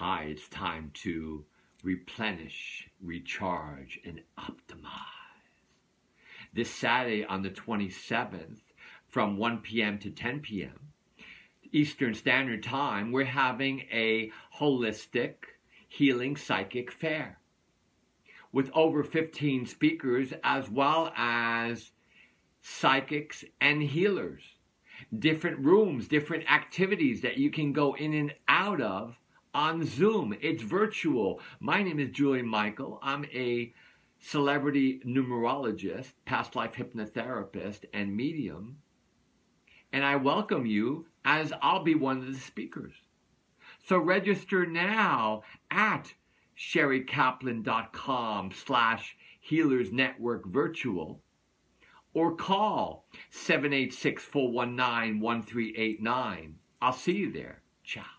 Hi, it's time to replenish, recharge, and optimize. This Saturday on the 27th from 1 p.m. to 10 p.m. Eastern Standard Time, we're having a holistic healing psychic fair with over 15 speakers as well as psychics and healers. Different rooms, different activities that you can go in and out of on Zoom. It's virtual. My name is Julian Michael. I'm a celebrity numerologist, past life hypnotherapist, and medium. And I welcome you as I'll be one of the speakers. So register now at sherikaplan.com slash healers network virtual or call 786 419 1389. I'll see you there. Ciao.